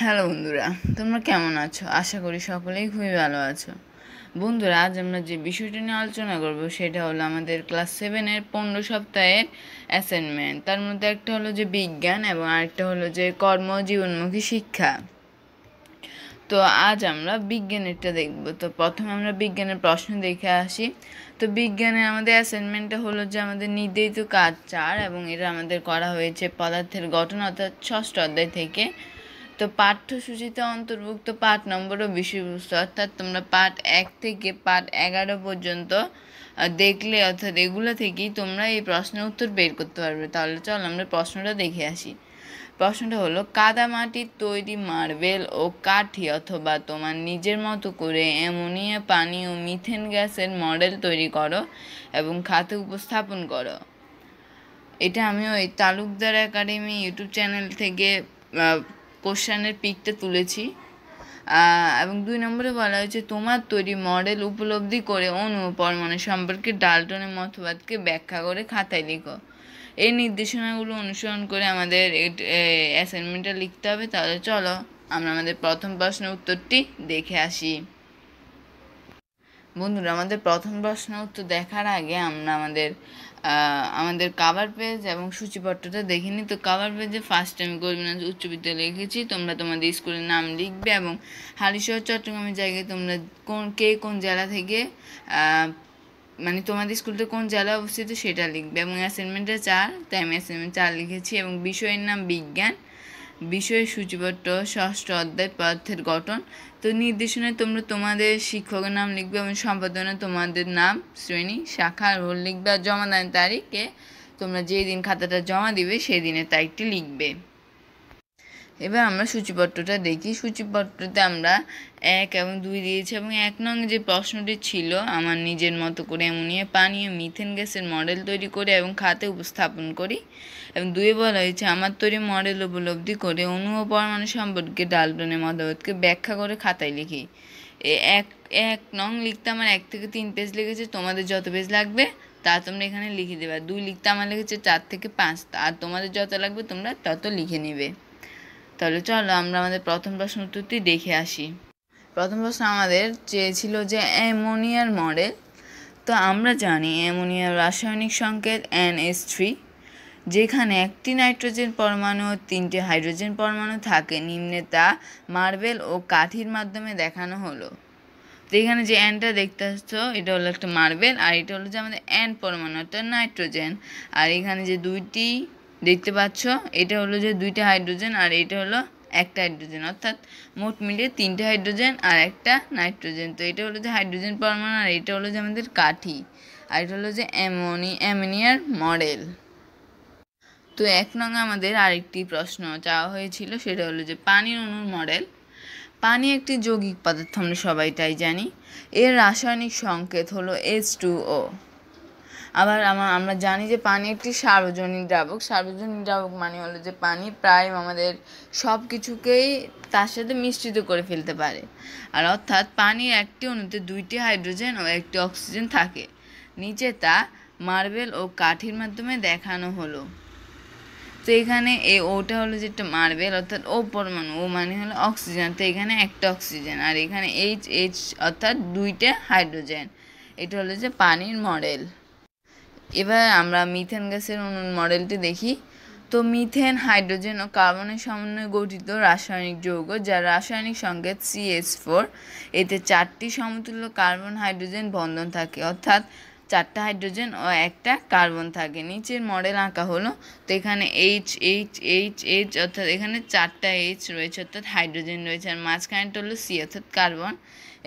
Hello বন্ধুরা, তোমরা কেমন আছো? আশা করি সকলেই খুবই ভালো আছো। বন্ধুরা, আজ আমরা যে বিষয়টি নিয়ে আলোচনা করব সেটা হলো আমাদের ক্লাস সেভেনের পনেরো সপ্তাহের অ্যাসাইনমেন্ট তার মধ্যে একটা হলো যে বিজ্ঞান এবং আরেকটা হলো যে কর্ম জীবনমুখী শিক্ষা। তো আজ আমরা বিজ্ঞানেরটা দেখব। তো প্রথমে আমরা বিজ্ঞানের প্রশ্ন দেখে আসি। তো বিজ্ঞানের আমাদের অ্যাসাইনমেন্টটা হলো যে আমাদের নির্ধারিত কাজ চার এবং এটা আমাদের করা হয়েছে পদার্থের গঠন অর্থাৎ ষষ্ঠ অধ্যায় থেকে তো পাঠ্যসূচিতে অন্তর্ভুক্ত পাঠ নম্বর ও বিষয়বস্তু, অর্থাৎ তোমরা পাঠ এক থেকে পাঠ এগারো পর্যন্ত দেখলে অর্থাৎ এগুলো থেকেই তোমরা এই প্রশ্নের উত্তর বের করতে পারবে। তাহলে চল আমরা প্রশ্নটা দেখে আসি। প্রশ্নটা হলো, কাদা মাটির তৈরি মার্বেল ও কাঠি অথবা তোমার নিজের মতো করে অ্যামোনিয়া, পানি ও মিথেন গ্যাসের মডেল তৈরি করো এবং খাতে উপস্থাপন করো। এটা আমি ওই তালুকদার একাডেমি ইউটিউব চ্যানেল থেকে কোশ্চানের পিকটা তুলেছি। এবং দুই নম্বরে বলা হয়েছে, তোমার তৈরি মডেল উপলব্ধি করে অনু পরমাণু সম্পর্কে ডালটনের মতবাদকে ব্যাখ্যা করে খাতায় লিখো। এই নির্দেশনাগুলো অনুসরণ করে আমাদের অ্যাসাইনমেন্টটা লিখতে হবে। তাহলে চলো আমরা আমাদের প্রথম প্রশ্নের উত্তরটি দেখে আসি। বন্ধুরা, আমাদের প্রথম প্রশ্ন উত্তর দেখার আগে আমরা আমাদের আমাদের কাভার পেজ এবং সূচিপত্রটা দেখে নিই তো কাভার পেজে ফার্স্ট আমি গরিবনাথ উচ্চ বিদ্যালয়ে লিখেছি। তোমরা তোমাদের স্কুলের নাম লিখবে এবং হালিশহর, চট্টগ্রামের জায়গায় তোমরা কোন, কে কোন জেলা থেকে মানে তোমাদের স্কুলটা কোন জেলা অবস্থিত সেটা লিখবে। এবং অ্যাসাইনমেন্টে চার, তাই আমি অ্যাসাইনমেন্ট চার লিখেছি এবং বিষয়ের নাম বিজ্ঞান। বিষয়ের সূচিপত্র ষষ্ঠ অধ্যায় পার্থের গঠন। তো নির্দেশনায় তোমরা তোমাদের শিক্ষকের নাম লিখবে এবং সম্পাদনা তোমাদের নাম, শ্রেণি, শাখা, রোল লিখবে আর জমা দেন তারিখে তোমরা যেই দিন খাতাটা জমা দিবে, সেই দিনের তারিখটি লিখবে। এবার আমরা সূচিপত্রটা দেখি। সূচিপত্রতে আমরা এক এবং দুই দিয়েছি এবং এক নং যে প্রশ্নটি ছিল, আমার নিজের মতো করে অ্যামোনিয়া পানি ও মিথেন গ্যাসের মডেল তৈরি করে এবং খাতে উপস্থাপন করি এবং দুয়ে বলা হয়েছে, আমার তৈরি মডেল উপলব্ধি করে অণু ও পরমাণু সম্পর্কে ডালটনের মতামতকে ব্যাখ্যা করে খাতায় লিখি। এক এক নং লিখতে আমার এক থেকে তিন পেজ লেগেছে, তোমাদের যত পেজ লাগবে তা তোমরা এখানে লিখে দেবে। দুই লিখতে আমার লেগেছে চার থেকে পাঁচ আর তোমাদের যত লাগবে তোমরা তত লিখে নেবে। তাহলে চলো আমরা আমাদের প্রথম প্রশ্ন উত্তরটি দেখে আসি। প্রথম প্রশ্ন আমাদের চেয়েছিল যে অ্যামোনিয়ার মডেল। তো আমরা জানি অ্যামোনিয়ার রাসায়নিক সংকেত এন এস থ্রি যেখানে একটি নাইট্রোজেন পরমাণু ও তিনটি হাইড্রোজেন পরমাণু থাকে। নিম্নে তা মার্বেল ও কাঠির মাধ্যমে দেখানো হলো। তো এখানে যে অ্যানটা দেখতে আসছ, এটা হলো একটা মার্বেল আর এটা হলো যে আমাদের অ্যান পরমাণু, অর্থাৎ নাইট্রোজেন। আর এখানে যে দুইটি দেখতে পাচ্ছ, এটা হলো যে দুইটা হাইড্রোজেন আর এটা হলো একটা হাইড্রোজেন। অর্থাৎ মোট মিলিয়ে তিনটে হাইড্রোজেন আর একটা নাইট্রোজেন। তো এটা হলো যে হাইড্রোজেন পরমাণু আর এটা হলো যে আমাদের কাঠি। আর এটা হলো যে অ্যামোনি, অ্যামোনিয়ার মডেল। তো এক নং আমাদের আরেকটি প্রশ্ন চাওয়া হয়েছিল, সেটা হলো যে পানি অণুর মডেল। পানি একটি যৌগিক পদার্থ, আমরা সবাইটাই জানি। এর রাসায়নিক সংকেত হলো এইচ টু ও আবার আমার আমরা জানি যে পানি একটি সার্বজনীন দ্রাবক। সার্বজনীন দ্রাবক মানে হলো যে পানি প্রায় আমাদের সব কিছুকেই তার সাথে মিশ্রিত করে ফেলতে পারে। আর অর্থাৎ পানির একটি অণুতে দুইটি হাইড্রোজেন ও একটি অক্সিজেন থাকে। নিচে তা মার্বেল ও কাঠির মাধ্যমে দেখানো হলো। তো এখানে এই ওটা হলো যেটা মার্বেল, অর্থাৎ ও পরমাণু। ও মানে হলো অক্সিজেন। তো এখানে একটা অক্সিজেন। আর এখানে এইচ এইচ অর্থাৎ দুইটা হাইড্রোজেন। এটা হলো যে পানির মডেল। এবার আমরা মিথেন গ্যাসের অণুর মডেলটি দেখি। তো মিথেন হাইড্রোজেন ও কার্বনের সমন্বয়ে গঠিত রাসায়নিক যৌগ, যার রাসায়নিক সংকেত সিএস ফোর এতে চারটি সমতুল্য কার্বন হাইড্রোজেন বন্ধন থাকে, অর্থাৎ চারটা হাইড্রোজেন ও একটা কার্বন থাকে। নিচের মডেল আঁকা হলো, তো এখানে এইচ এইচ এইচ এইচ অর্থাৎ এখানে চারটা এইচ রয়েছে, অর্থাৎ হাইড্রোজেন রয়েছে। আর মাঝখানেটা হলো সি অর্থাৎ কার্বন।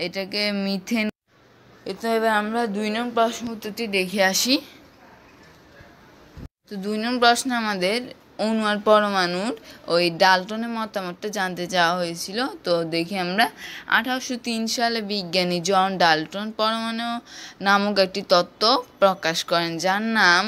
এটাকে মিথেন এটা এবার আমরা দুই নং প্রশ্ন উত্তরটি দেখে আসি। তো দুই নম্বর প্রশ্ন আমাদের অণু আর পরমাণুর ওই ডালটনের মতামতটা জানতে চাওয়া হয়েছিল। তো দেখি আমরা, আঠারোশো তিন সালে বিজ্ঞানী জন ডালটন পরমাণু নামক একটি তত্ত্ব প্রকাশ করেন, যার নাম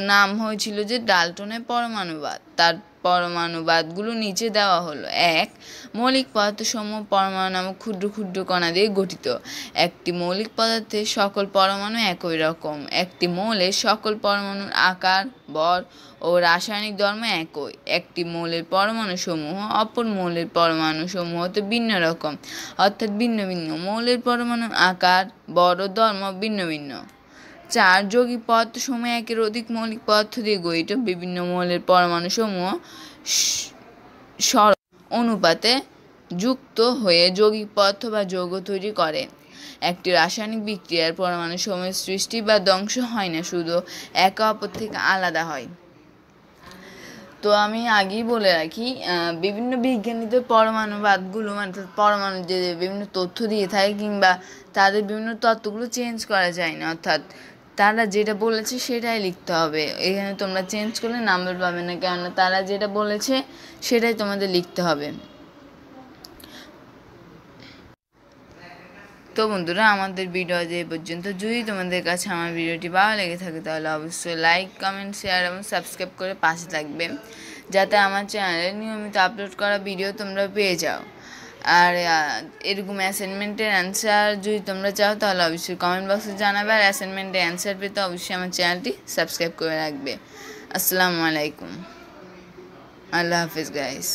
নাম হয়েছিল যে ডালটনের পরমাণুবাদ। তার পরমাণুবাদগুলো নিচে দেওয়া হলো। এক, মৌলিক পদার্থসমূহ পরমাণু নামক ক্ষুদ্র ক্ষুদ্র কণা দিয়ে গঠিত। একটি মৌলিক পদার্থের সকল পরমাণু একই রকম। একটি মৌলের সকল পরমাণুর আকার, বর ও রাসায়নিক ধর্ম একই। একটি মৌলের পরমাণুসমূহ অপর মৌলের পরমাণুসমূহ হতে ভিন্ন রকম। অর্থাৎ ভিন্ন ভিন্ন। মৌলের পরমাণুর আকার, বর ও ধর্ম ভিন্ন ভিন্ন। চার যৌগিক পদার্থসমূহ একের অধিক মৌলিক পদার্থ দিয়ে গঠিত বিভিন্ন মৌলের পরমাণুসমূহ স- সর অনুপাতে যুক্ত হয়ে যৌগিক পদার্থ বা যৌগ তৈরি করে। একটি রাসায়নিক বিক্রিয়ার পরমাণু সময়ের সৃষ্টি বা ধ্বংস হয় না, শুধু একে অপর থেকে আলাদা হয়। তো আমি আগেই বলে রাখি বিভিন্ন বিজ্ঞানীদের পরমাণুবাদগুলো মানে পরমাণু যে বিভিন্ন তথ্য দিয়ে থাকে কিংবা তাদের বিভিন্ন তত্ত্বগুলো চেঞ্জ করা যায় না, অর্থাৎ তারা যেটা বলেছে সেটাই লিখতে হবে। এখানে তোমরা চেঞ্জ করলে নাম্বার পাবে না, কেননা তারা যেটা বলেছে সেটাই তোমাদের লিখতে হবে। তো বন্ধুরা, আমাদের ভিডিও এই পর্যন্ত। যদি তোমাদের কাছে আমার ভিডিওটি ভালো লেগে থাকে, তাহলে অবশ্যই লাইক কমেন্ট শেয়ার এবং সাবস্ক্রাইব করে পাশে থাকবে। যাতে আমার চ্যানেলে নিয়মিত আপলোড করা ভিডিও তোমরা পেয়ে যাও। আর এরকম অ্যাসাইনমেন্টের অ্যান্সার যদি তোমরা চাও, তাহলে অবশ্যই কমেন্ট বক্সে জানাবে। আর অ্যাসাইনমেন্টের অ্যান্সার পেতে অবশ্যই আমার চ্যানেলটি সাবস্ক্রাইব করে রাখবে। আসসালামু আলাইকুম। আল্লাহ হাফিজ গাইস